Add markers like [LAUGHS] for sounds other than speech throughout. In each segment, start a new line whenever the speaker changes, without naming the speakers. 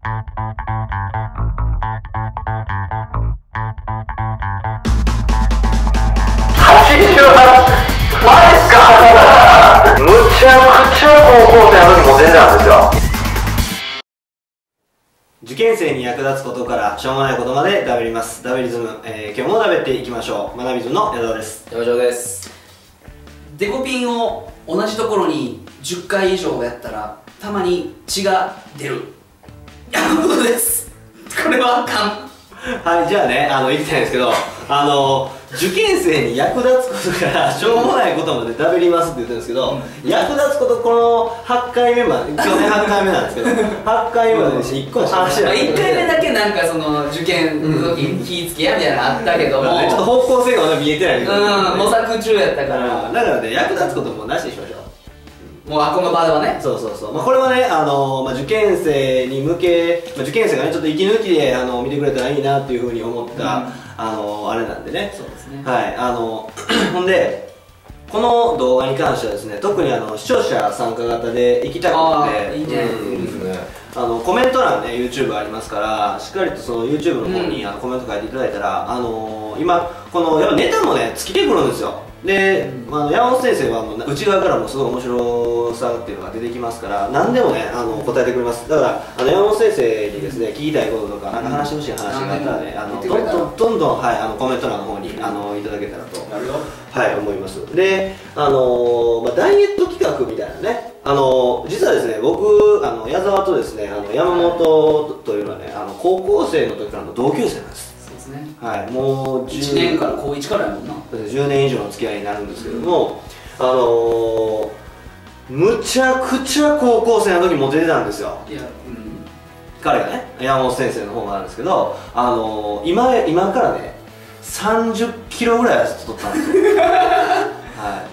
ちゃくちゃ高校生の時も全然なんですよ
受験生に役立つことからしょうもないことまでダベります。ダベリズム、えー今日もダベっていきましょう。学びズムの矢沢です。
山城です。
デコピンを同じところに10回以上やったらたまに血が出る。山本です。これはあかん。
はいじゃあねあの言いたいんですけどあの受験生に役立つことから [LAUGHS] しょうもないことまでダベりますって言ってるんですけど、役立つことこの8回目まで去年8回目なんですけど8回目までにして1個も話して
まあ
ない
1回目だけなんかその受験の時に気ぃつけやみたいなのあったけども、
ちょっと方向性がまだ見えてないけど、
うん模索中やったから、
うん。だからね役立つこともなしにしましょう
もうあこの場ではね。
そうそうそう、まあ、これはね、あのまあ、受験生に向け、まあ、受験生がねちょっと息抜きであの見てくれたらいいなっていうふうに思った、
うん。
あのあれなんでね。
そうですね。
はい。あの [CLEARS THROAT] ほんでこの動画に関してはですね特にあの視聴者参加型で行きたく
あ
て
ーいいね。
うん。
ですね。
あのコメント欄ね YouTube ありますからしっかりとその YouTube の方に、
うん。
あのコメント書いていただいたらあの今このやっぱネタもね尽きてくるんですよで、あの山本先生はもう内側からもすごい面白さっていうのが出てきますから何でもねあの答えてくれます。だからあの山本先生にですね聞きたいこととかなんか話してほしい話があったらね、あのどんどんどんどん、はい、あのコメント欄の方にあのいただけたらとはい、思います。で、あのーまあ、ダイエット企画みたいなね、あのー実はですね、僕、あの矢沢とですね、あの山本というのはね、あの高校生の時からの同級生なんです。
ね
はい、もう
1年から高1からやもんな
10年以上の付き合いになるんですけども、あのーむちゃくちゃ高校生の時モテてたんですよ。
いやうん
彼がね、山本先生の方なんですけど、あのー今今からね、30キロぐらい痩せてとったんですよ。[LAUGHS] は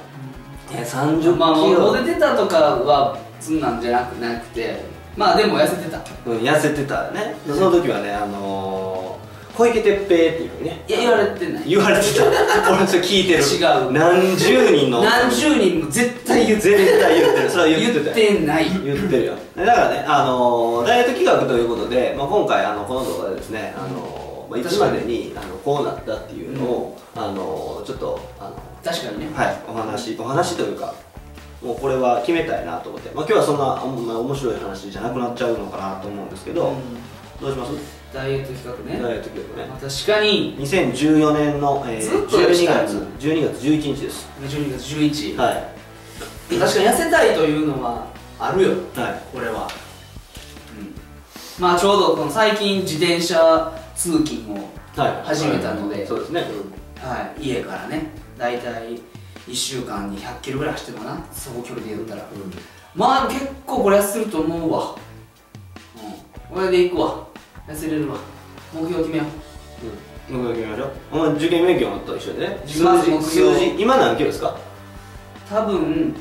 い。え30キロ。
まあモテてたとかはそんなんじゃなくなくてまあでも痩せてた
うん、痩せてたね、その時はね、あのー、小池徹平っていうふうにね。
いや言われてない。
言われてた。俺それ聞いてる。
違う
何十人の。
何十人も絶対言って
絶対言ってる。それは言って
言
たよ。
ってない。
言ってるよ。だからね、あのーダイエット企画ということで、まあ、今回あのこの動画でですね、あのーまあ、いつまでにあのこうなったっていうのを、あのーちょっとあの
確かにね。
はい、お話お話というかもうこれは決めたいなと思って、まあ、今日はそんな、まあ、面白い話じゃなくなっちゃうのかなと思うんですけど、
うん
どうします？
ダイエット企画ね。
ダイエット企画ね。
まあ確かに。
2014年の、えー、
ずっと
12
した。い
月12月11日です。
12月11日。
はい。
確かに痩せたいというのはあるよ。
はい。
これは、うん、まあちょうどこの最近自転車通勤を、
はい
始めたので。
そうですね、
はい、家からね。大体1週間に100キロぐらい走ってるかな。走距離で言ったら、まあ結構これ痩せると思うわ。うん。これでいくわ痩せれるわ。目標決めよう。
うん、うん、決めましょう。お前受験勉強と一緒でね。数字
標。
数字今何キロですか？
多分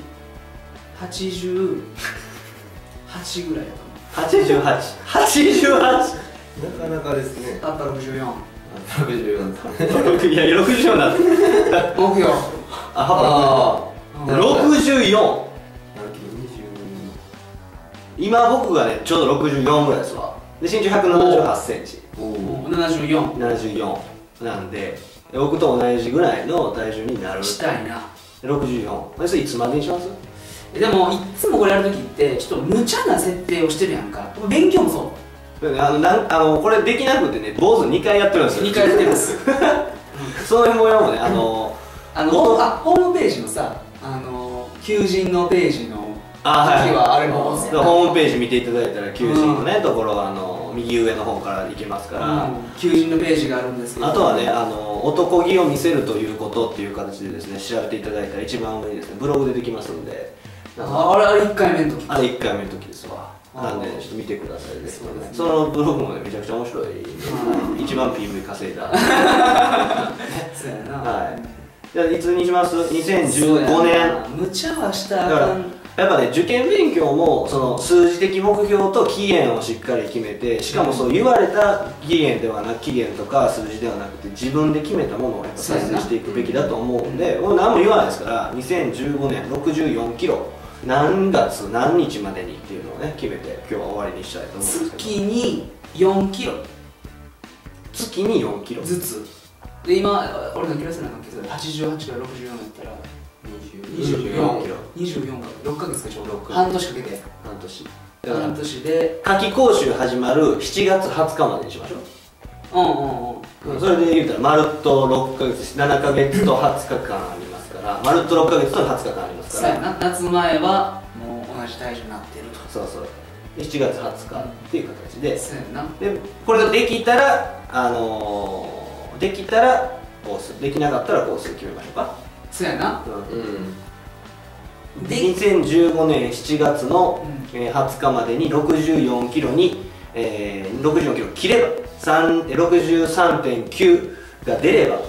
88ぐらいだ
8888
なかなかですね。
と思うたった64
64
いや64なんです
目標。
あ幅
うん
64今僕がねちょうど64ぐらいですわで身長1 7 8センチ。
おお
74
74なんで僕と同じぐらいの体重になる。
したいな。
64それいつまでにします？
でもいっつもこれやるときってちょっと無茶な設定をしてるやんか。勉強もそう。
あのなんあのこれできなくてね坊主2回やってるんですよ。
2回やってます。[LAUGHS]
その模様もねあの
あのホーあホームページのさあの求人のページの
あ
時はあれも
ホームページ見ていただいたら求人のね、ところはあの右上の方から行けますから、
うん求人のページがあるんですけど。
あとはねあの男気を見せるということっていう形でですね調べていただいたら一番上にですねブログでできますんで。
ああれあれ1回目の時。
あれ1回目の時ですわ。なんでちょっと見てくださいですね。
ね
そのブログもねめちゃくちゃ面白い。
うん
一番 PV 稼いだ。[LAUGHS]
そうやな。
はい。じゃあいつにします？
そうや
2015年。
な無茶はしたらあかん
やっぱね受験勉強もその数字的目標と期限をしっかり決めてしかもそう言われた期限ではなく期限とか数字ではなくて自分で決めたものをやっぱ達成していくべきだと思うんでもう何も言わないですから2015年64キロ何月何日までにっていうのをね決めて今日は終わりにしたいと思うんですけど。
月に4キロ。
月に4キロ。
ずつ。で今俺何キロするのかけど88から64やったら
24キロ
24か6ヶ月でしょ
6
半年かけて。
半年。だから
半年で。
夏季講習始まる7月20日までにしましょ
う。んうんうん。
うそれで言うたらまるっと6ヶ月7ヶ月と20日間ありますからまるっと6ヶ月と20日間あります
そうや
から
な。夏前はもう同じ体重になってると。
そうそう。で7月20日っていう形で。
そうやな。
でこれができたらあのーできたらコースできなかったらコース決めましょうか、
そうやな。
うん。
うん
で
2015年7月の、
うん。
えー20日までに64キロに、えー、64キロ切れば3えー63.9が出れば。ど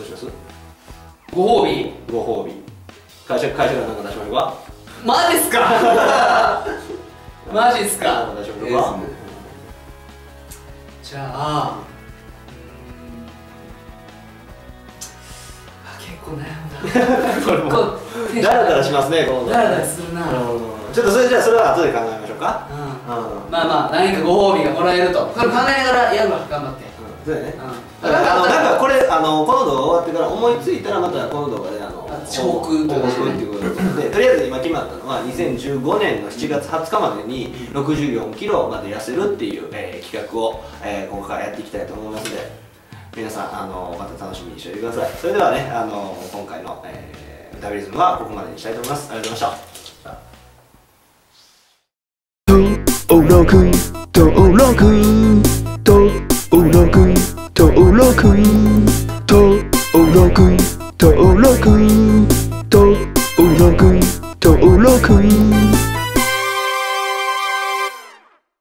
うします？
ご褒美？
ご褒美。会社会社から何か出しましょうか。
マジっすか？[LAUGHS] マジっすか？
何か出しましょうか、
いいですね。
じゃあ構悩むな [LAUGHS]
これもダラダラしますねこの
ダラダラするな。
うんちょっとそれじゃあそれは後で考えましょうか。
うん。
うん。
まあまあ何かご褒美がもらえると。それ考えながらやるわ頑張って。
そうだね。
うん。
だからあのなんかこれあのこの動画終わってから思いついたらまたこの動画であの
あ報告と
いうことで。とりあえず今決まったのは2015年の7月20日までに64キロまで痩せるっていう、えー企画を、えー、今回やっていきたいと思いますので皆さんあのまた楽しみにしておいてください。それではねあの今回の、えー、ダビリズムはここまでにしたいと思います。ありがとうございました。
登録登録登録